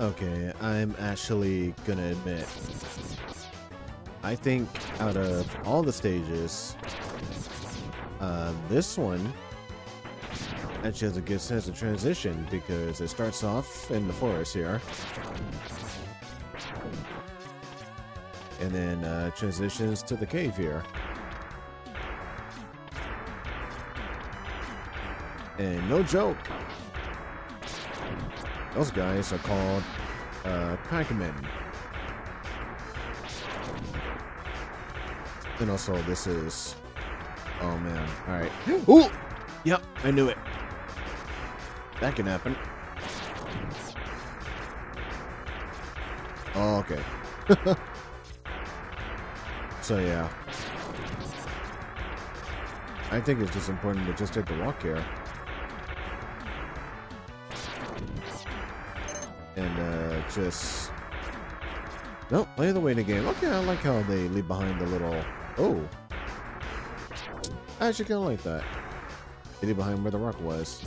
Okay, I'm actually gonna admit. I think out of all the stages, uh, this one actually has a good sense of transition because it starts off in the forest here. And then uh, transitions to the cave here. And no joke, those guys are called uh, Pac-Man. And also, this is... Oh, man. Alright. Ooh! Yep, I knew it. That can happen. Oh, okay. so, yeah. I think it's just important to just take the walk here. And, uh, just... No, play the waiting game. Okay, I like how they leave behind the little... Oh! I actually kind of like that. They leave behind where the rock was.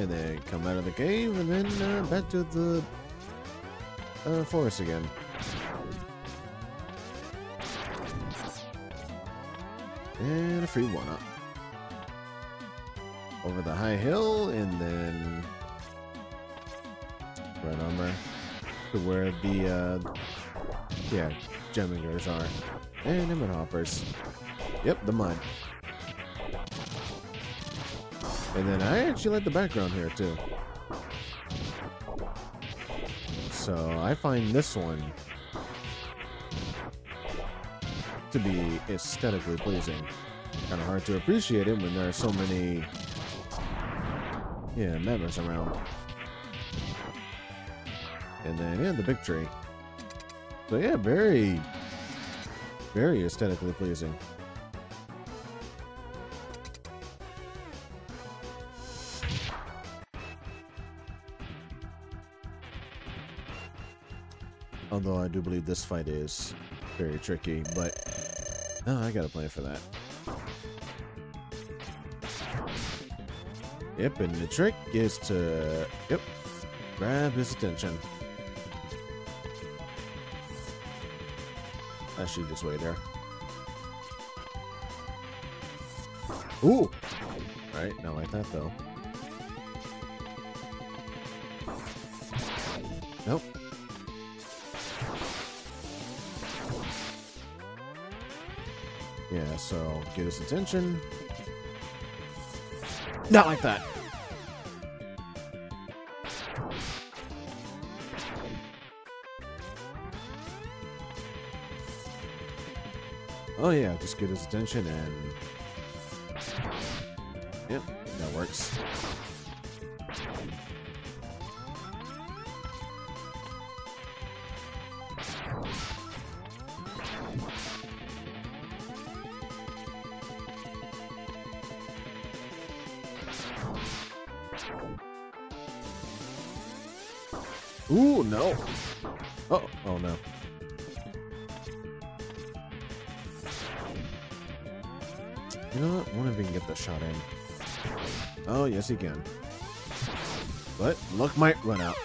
and then come out of the cave, and then uh, back to the uh, forest again. And a free one-up. Over the high hill, and then right on there to where the, uh, yeah, gemmingers are. And Emmett hoppers. Yep, the mud. And then I actually like the background here too. So I find this one to be aesthetically pleasing. Kind of hard to appreciate it when there are so many, yeah, members around. And then, yeah, the big tree. So yeah, very, very aesthetically pleasing. Although I do believe this fight is very tricky, but I got a plan for that. Yep, and the trick is to, yep, grab his attention. Actually, just wait there. Ooh! Alright, not like that though. Nope. Yeah, so get his attention. Not like that. Oh yeah, just get his attention and... Yep, that works. Ooh, no. Oh, oh no. You know what? Wonder if we can get the shot in. Oh, yes, he can. But luck might run out.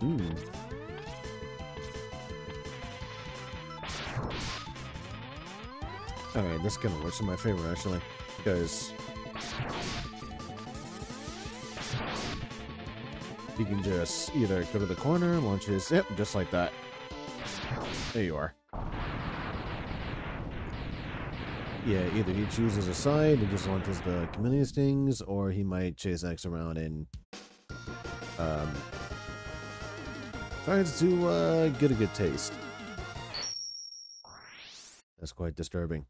Hmm. Alright, this kind of works in my favor, actually. Because... You can just either go to the corner, launch his... Yep, just like that. There you are. Yeah, either he chooses a side and just launches the chameleon stings, or he might chase X around and um, tries to uh, get a good taste. That's quite disturbing.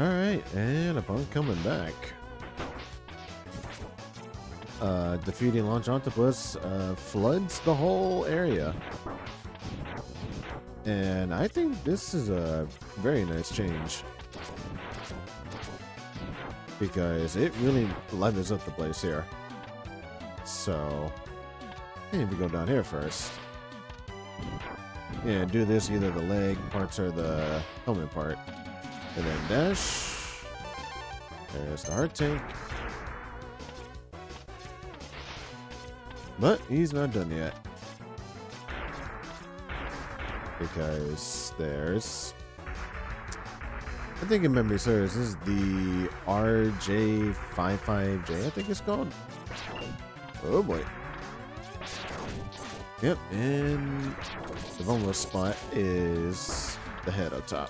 Alright, and upon coming back, uh, defeating Launch Octopus uh, floods the whole area. And I think this is a very nice change. Because it really levels up the place here. So, I need to go down here first. Yeah, do this either the leg parts or the helmet part. And then dash. There's the heart tank. But he's not done yet. Because there's... I think in memory serves, this is the RJ55J, I think it's called. Oh boy. Yep, and the vulnerable spot is the head up top.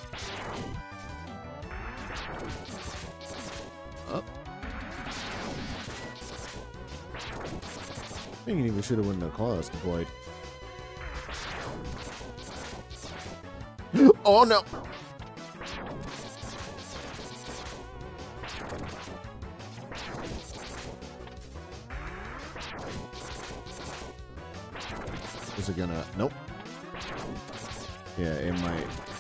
Up. Thinking we should have won the claws deployed. oh no! Is it gonna? Nope. Yeah, it might.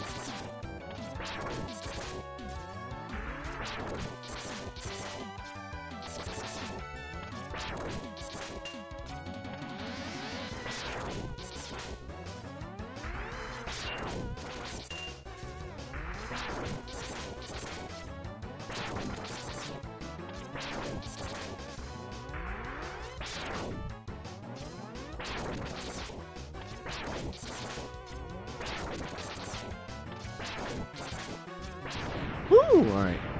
Woo! Alright.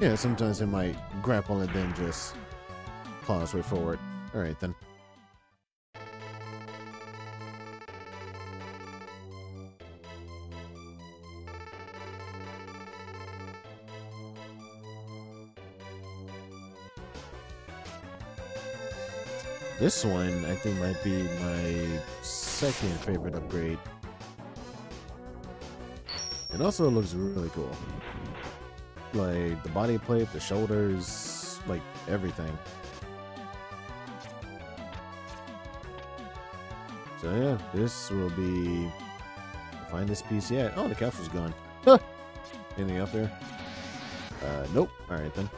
Yeah, sometimes it might grapple and then just claw its way forward. Alright then. This one, I think, might be my second favorite upgrade. It also looks really cool. Like the body plate, the shoulders, like everything. So yeah, this will be find this piece yet. Oh, the capsule's gone. Huh. Anything up there? Uh, nope. All right then.